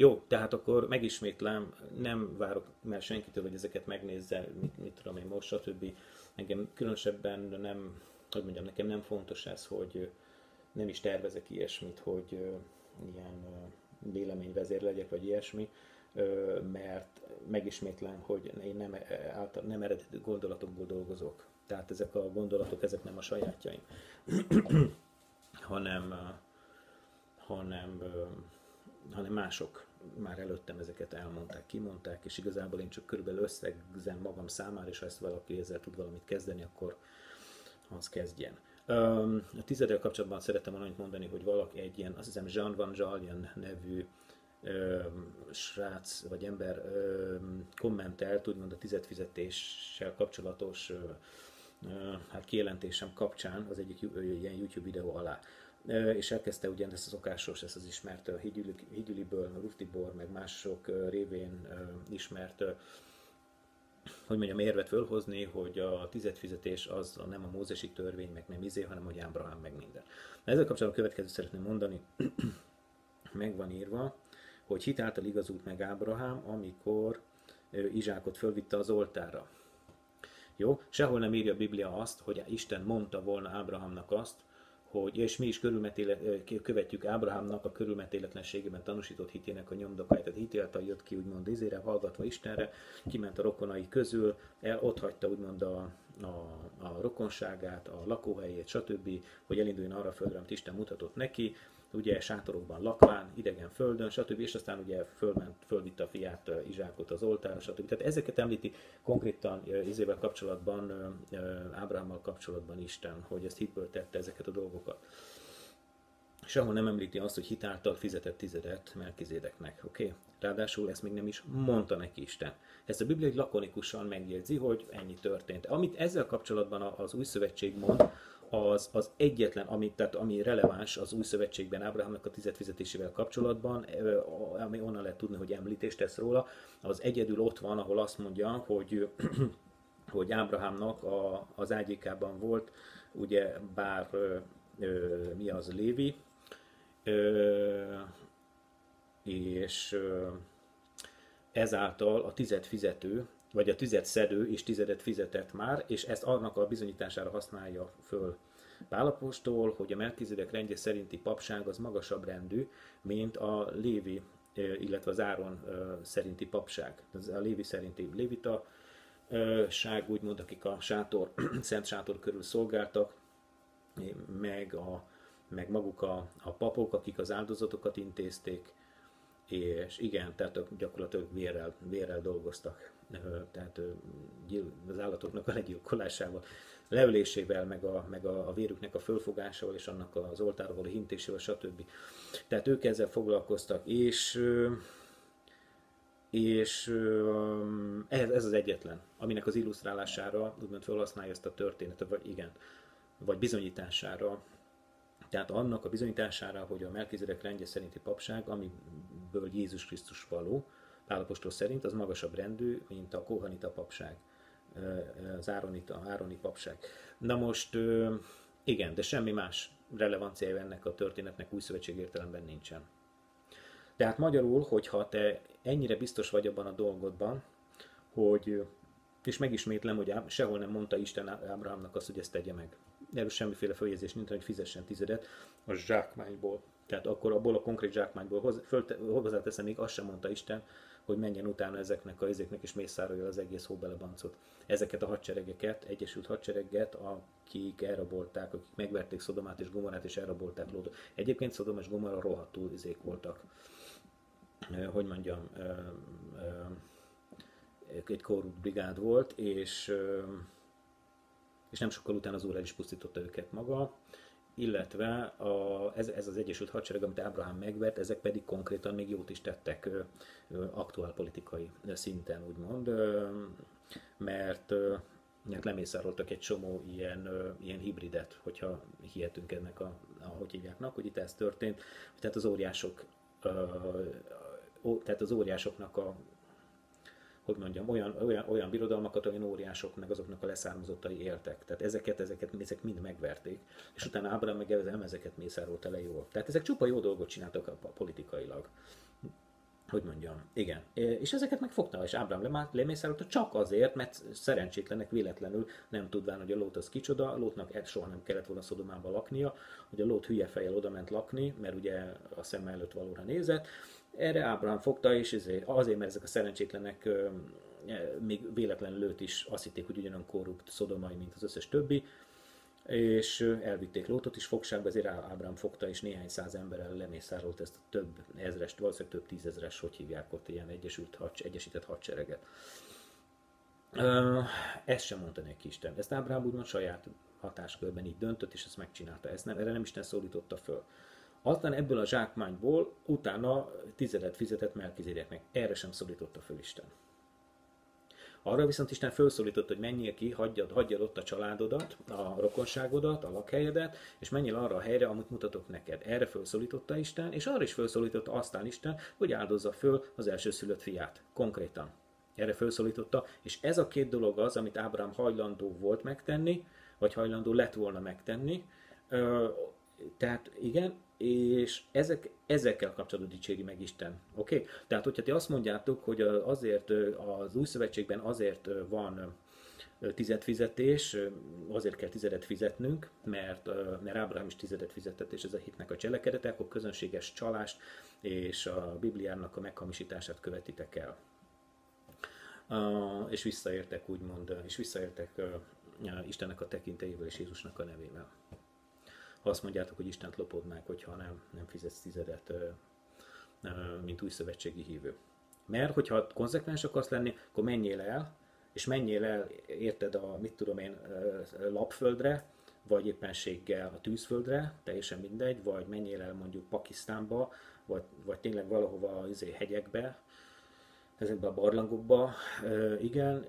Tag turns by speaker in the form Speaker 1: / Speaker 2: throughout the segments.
Speaker 1: Jó, tehát akkor megismétlem, nem várok már senkitől, hogy ezeket megnézze, mit, mit tudom én most, stb. Engem különösebben nem, hogy mondjam, nekem nem fontos ez, hogy nem is tervezek ilyesmit, hogy ilyen véleményvezér legyek, vagy ilyesmi, mert megismétlem, hogy én nem, által, nem eredeti gondolatokból dolgozok. Tehát ezek a gondolatok, ezek nem a sajátjaim, hanem, hanem, hanem mások már előttem ezeket elmondták, kimondták, és igazából én csak körülbelül összegzem magam számára, és ha ezt valaki ezzel tud valamit kezdeni, akkor az kezdjen. A tizeddel kapcsolatban szerettem volna mondani, hogy valaki egy ilyen, azt hiszem Jean Van Jalien nevű srác vagy ember kommentelt, úgymond a tizedfizetéssel kapcsolatos hát kijelentésem kapcsán az egyik ilyen YouTube videó alá. És elkezdte ugye ezt az szokásos, ezt az ismert a Higgyüliből, a Ruftibor, meg mások révén ismert hogy mondjam, érvet fölhozni, hogy a tizedfizetés az nem a mózesi törvény, meg nem izé, hanem hogy Ábrahám, meg minden. Ezzel kapcsolatban a következő szeretném mondani, meg van írva, hogy hitáltal igazult meg Ábrahám, amikor Izsákot fölvitte az oltára. Jó? Sehol nem írja a Biblia azt, hogy Isten mondta volna Ábrahámnak azt, hogy, és mi is követjük Ábrahámnak a körülmetéletlenségében tanúsított hitének a nyomdokáját. Tehát hitéltal jött ki, úgymond izére, hallgatva Istenre, kiment a rokonai közül, el, ott hagyta úgymond a, a, a rokonságát, a lakóhelyét, stb., hogy elinduljon arra földre, amit Isten mutatott neki, ugye sátorokban lakván, idegen földön, stb. És aztán ugye fölment, fölvitte a fiát Izsákot az oltára, stb. Tehát ezeket említi konkrétan izével kapcsolatban, Ábrahámmal kapcsolatban Isten, hogy ezt hitből tette ezeket a dolgokat. Sehol nem említi azt, hogy hitáltal fizetett tizedet Melkizédeknek, oké? Okay? Ráadásul ezt még nem is mondta neki Isten. Ezt a Biblia lakonikusan megjegyzi, hogy ennyi történt. Amit ezzel kapcsolatban az új szövetség mond, az, az egyetlen, ami, tehát ami releváns az új szövetségben Ábrahámnak a fizetésével kapcsolatban, ami onnan lehet tudni, hogy említést tesz róla, az egyedül ott van, ahol azt mondja, hogy hogy Ábrahámnak a, az ágyékában volt, ugye bár ö, ö, mi az Lévi, ö, és ö, ezáltal a tized fizető vagy a tüzet szedő és tizedet fizetett már, és ezt annak a bizonyítására használja föl Pálapostól, hogy a Melkizedek rendje szerinti papság az magasabb rendű, mint a Lévi, illetve az Áron szerinti papság. Az a Lévi szerinti lévita ság, úgymond, akik a sátor, szent sátor körül szolgáltak, meg, a, meg maguk a, a papok, akik az áldozatokat intézték, és igen, tehát gyakorlatilag vérrel, vérrel dolgoztak tehát az állatoknak a legyilkolásával, leölésével, meg a, meg a, a vérüknek a fölfogásával, és annak az oltára való hintésével, stb. Tehát ők ezzel foglalkoztak, és és ez, ez az egyetlen, aminek az illusztrálására úgymond felhasználja ezt a történetet, vagy igen, vagy bizonyítására, tehát annak a bizonyítására, hogy a Melkizedek rendje szerinti papság, amiből Jézus Krisztus való, Pálapostól szerint az magasabb rendű, mint a Kohanita papság, az Áronita, Ároni papság. Na most, igen, de semmi más relevanciája ennek a történetnek új szövetség értelemben nincsen. Tehát magyarul, hogyha te ennyire biztos vagy abban a dolgodban, hogy, és megismétlem, hogy sehol nem mondta Isten Ábrahámnak azt, hogy ezt tegye meg. Erről semmiféle följegyzés nincs, hogy fizessen tizedet a zsákmányból. Tehát akkor abból a konkrét zsákmányból hozzáteszem, még azt sem mondta Isten, hogy menjen utána ezeknek a izéknek és mészárolja az egész hóbelebancot. Ezeket a hadseregeket, Egyesült Hadsereget, akik elrabolták, akik megverték Szodomát és Gomorát és elrabolták Lódot. Egyébként Szodom és Gomorra rohadtul izék voltak. Hogy mondjam, egy korrupt brigád volt, és, és nem sokkal utána az úr el is pusztította őket maga illetve a, ez, ez az Egyesült Hadsereg, amit Ábrahám megvert, ezek pedig konkrétan még jót is tettek ö, ö, aktuál politikai szinten, úgymond, ö, mert mert lemészároltak egy csomó ilyen, ö, ilyen hibridet, hogyha hihetünk ennek a, ahogy hívjáknak, hogy itt ez történt. Tehát az óriások, ö, ó, tehát az óriásoknak a hogy mondjam, olyan, olyan, olyan birodalmakat, olyan óriások, meg azoknak a leszármazottai éltek. Tehát ezeket, ezeket, ezek mind megverték. És utána Ábrahám meg nem ezeket mészárolt le jól. Tehát ezek csupa jó dolgot csináltak politikailag. hogy mondjam, igen. És ezeket megfogta, és Ábrám lemészárolta csak azért, mert szerencsétlenek véletlenül nem tudván, hogy a lót az kicsoda, a lótnak ez soha nem kellett volna Szodomában laknia, hogy a lót hülye fejjel oda ment lakni, mert ugye a szem előtt valóra nézett. Erre Ábrám fogta, és azért, mert ezek a szerencsétlenek még véletlenül lőtt is azt hitték, hogy ugyanolyan korrupt szodomai, mint az összes többi, és elvitték Lótot is fogságba, ezért Ábrám fogta, és néhány száz emberrel lemészárolt ezt a több ezrest, valószínűleg több tízezres, hogy hívják ott ilyen egyesült, egyesített hadsereget. Ezt sem mondta neki Isten. Ezt Ábrám úgymond saját hatáskörben így döntött, és ezt megcsinálta. Ezt nem, erre nem Isten szólította föl. Aztán ebből a zsákmányból utána tizedet fizetett Melkizédeknek. Erre sem szólította föl Isten. Arra viszont Isten felszólított, hogy menjél ki, hagyjad, hagyjad ott a családodat, a rokonságodat, a lakhelyedet, és menjél arra a helyre, amit mutatok neked. Erre felszólította Isten, és arra is felszólította aztán Isten, hogy áldozza föl az elsőszülött fiát. Konkrétan. Erre felszólította, és ez a két dolog az, amit Ábrám hajlandó volt megtenni, vagy hajlandó lett volna megtenni. Tehát igen, és ezek, ezekkel kapcsolatban dicséri meg Isten. Oké? Okay? Tehát, hogyha ti azt mondjátok, hogy azért az új szövetségben azért van tizedfizetés, azért kell tizedet fizetnünk, mert, mert Ábrahám is tizedet fizetett, és ez a hitnek a cselekedete, akkor közönséges csalást és a Bibliának a meghamisítását követitek el. És visszaértek, úgymond, és visszaértek Istennek a tekintélyével és Jézusnak a nevével ha azt mondjátok, hogy Istent meg, hogyha nem, nem fizetsz tizedet, mint új szövetségi hívő. Mert hogyha konzekvens akarsz lenni, akkor menjél el, és menjél el, érted a, mit tudom én, lapföldre, vagy éppenséggel a tűzföldre, teljesen mindegy, vagy menjél el mondjuk Pakisztánba, vagy, vagy tényleg valahova az hegyekbe, ezekbe a barlangokba, igen,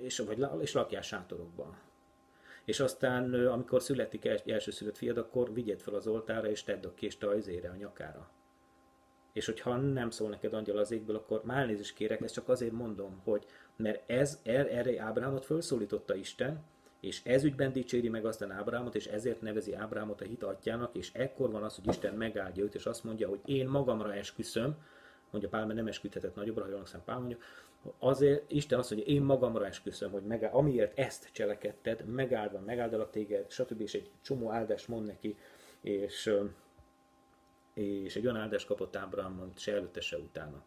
Speaker 1: és, vagy, és lakjál sátorokba és aztán amikor születik elsőszülött fiad, akkor vigyed fel az oltára, és tedd a kést a izére, a nyakára. És hogyha nem szól neked angyal az égből, akkor már elnézést kérek, ezt csak azért mondom, hogy mert ez, er, erre Ábrámot felszólította Isten, és ez ügyben dicséri meg aztán Ábrámot, és ezért nevezi Ábrámot a hit atyának, és ekkor van az, hogy Isten megáldja őt, és azt mondja, hogy én magamra esküszöm, mondja Pál, mert nem esküdhetett nagyobbra, ha jól Pál mondja, azért Isten azt mondja, én magamra esküszöm, hogy megáll, amiért ezt cselekedted, megáldva, megáldalak téged, stb. és egy csomó áldást mond neki, és, és egy olyan áldást kapott Ábraham, se előtte, se utána.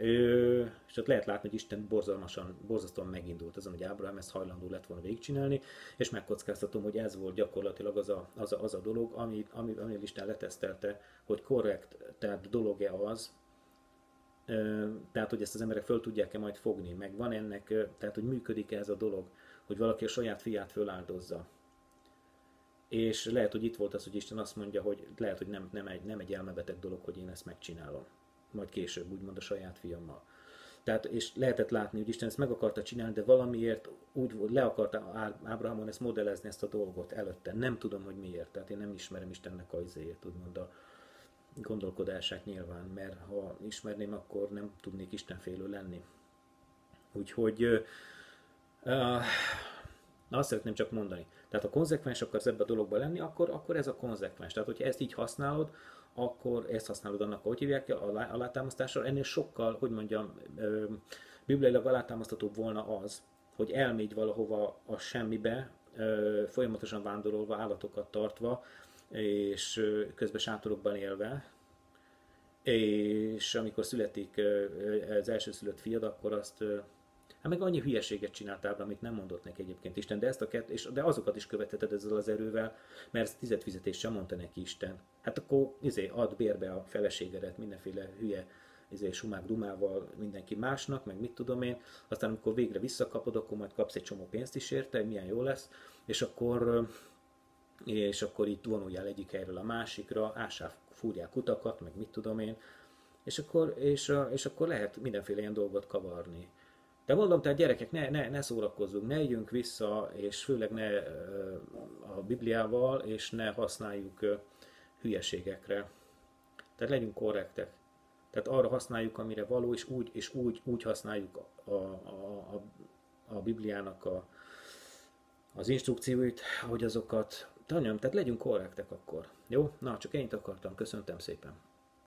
Speaker 1: Ö, és ott lehet látni, hogy Isten borzalmasan, borzasztóan megindult azon, hogy Ábrahám ezt hajlandó lett volna végigcsinálni, és megkockáztatom, hogy ez volt gyakorlatilag az a, az a, az a dolog, ami, ami, ami Isten letesztelte, hogy korrekt, tehát dolog-e az, tehát hogy ezt az emberek föl tudják-e majd fogni, meg van ennek, tehát hogy működik-e ez a dolog, hogy valaki a saját fiát föláldozza. És lehet, hogy itt volt az, hogy Isten azt mondja, hogy lehet, hogy nem, nem, egy, nem egy elmebeteg dolog, hogy én ezt megcsinálom. Majd később, úgymond a saját fiammal. Tehát, és lehetett látni, hogy Isten ezt meg akarta csinálni, de valamiért úgy le akarta Ábrahamon ezt modellezni, ezt a dolgot előtte. Nem tudom, hogy miért. Tehát én nem ismerem Istennek a izéjét, úgymond a, gondolkodását nyilván, mert ha ismerném, akkor nem tudnék istenfélő lenni. Úgyhogy uh, azt szeretném csak mondani. Tehát ha konzekvens akarsz ebbe a dologba lenni, akkor, akkor ez a konzekvens. Tehát, hogyha ezt így használod, akkor ezt használod annak, hogy hívják, alátámasztással, ennél sokkal, hogy mondjam, bibliailag alátámasztatóbb volna az, hogy elmégy valahova a semmibe, folyamatosan vándorolva, állatokat tartva, és közben sátorokban élve, és amikor születik az első szülött fiad, akkor azt Hát meg annyi hülyeséget csináltál, amit nem mondott neki egyébként Isten, de, ezt a kett, és, de azokat is követheted ezzel az erővel, mert ezt tizedfizetést sem mondta neki Isten. Hát akkor izé, add bérbe a feleségedet mindenféle hülye izé, sumák dumával mindenki másnak, meg mit tudom én, aztán amikor végre visszakapod, akkor majd kapsz egy csomó pénzt is érte, milyen jó lesz, és akkor és akkor itt vonuljál egyik helyről a másikra, ássál fúrják utakat, meg mit tudom én, és akkor, és, és akkor lehet mindenféle ilyen dolgot kavarni. De mondom, tehát gyerekek, ne, ne, ne szórakozzunk, ne jegyünk vissza, és főleg ne a Bibliával, és ne használjuk hülyeségekre. Tehát legyünk korrektek. Tehát arra használjuk, amire való, és úgy, és úgy, úgy használjuk a, a, a, a Bibliának a, az instrukcióit, hogy azokat Tanyom, tehát legyünk korrektek akkor. Jó? Na, csak ennyit akartam. Köszöntem szépen.